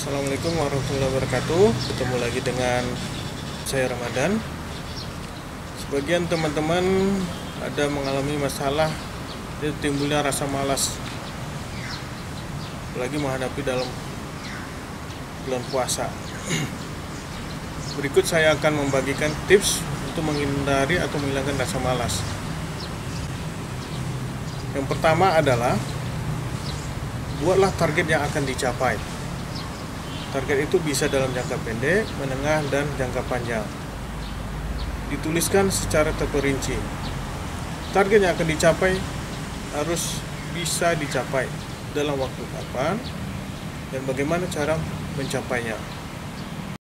Assalamualaikum warahmatullahi wabarakatuh. Ketemu lagi dengan saya Ramadan. Sebagian teman-teman ada mengalami masalah Itu timbulnya rasa malas Apalagi menghadapi dalam bulan puasa. Berikut saya akan membagikan tips untuk menghindari atau menghilangkan rasa malas. Yang pertama adalah Buatlah target yang akan dicapai Target itu bisa dalam jangka pendek, menengah, dan jangka panjang. Dituliskan secara terperinci. Target yang akan dicapai harus bisa dicapai dalam waktu kapan dan bagaimana cara mencapainya.